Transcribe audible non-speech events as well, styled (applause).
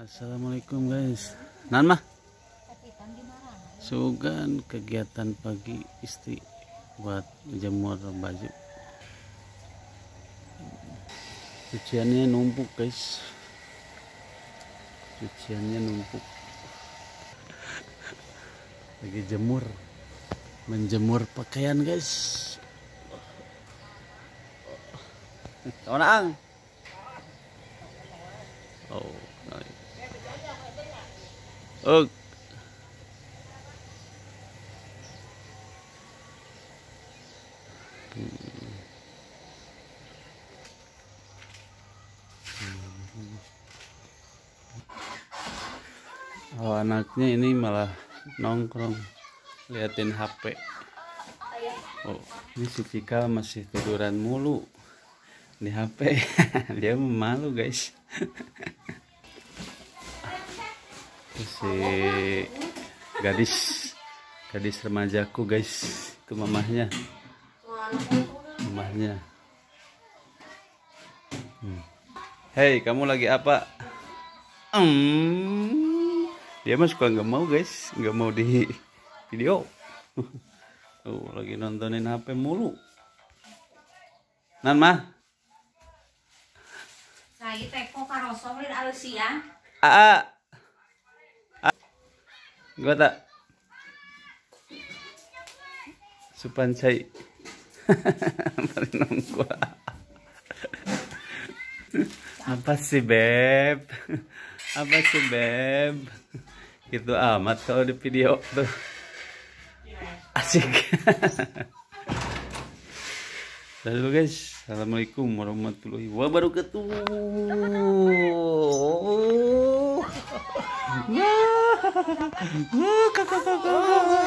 Assalamualaikum guys. Nan mah. Sugan kegiatan pagi istri buat jemur baju. Cuciannya numpuk guys. Cuciannya numpuk. Lagi jemur. Menjemur pakaian guys. Kawan ang. Oh. Oh. Oh anaknya ini malah nongkrong liatin HP. Oh ini si Cika masih tiduran mulu di HP. (laughs) Dia malu guys. (laughs) si gadis gadis remajaku guys itu mamahnya mamahnya hmm. hei kamu lagi apa hmm. dia mah suka nggak mau guys nggak mau di video (laughs) tuh lagi nontonin HP mulu nan mah Saya teko karoso lin Alusia. Aa. Gua tak. Supan cai. (laughs) Paling gua. Apa sih beb? Apa sih beb? Gitu amat kalau di video tuh. Asik. Lalu guys, assalamualaikum warahmatullahi wabarakatuh. わわかかかか。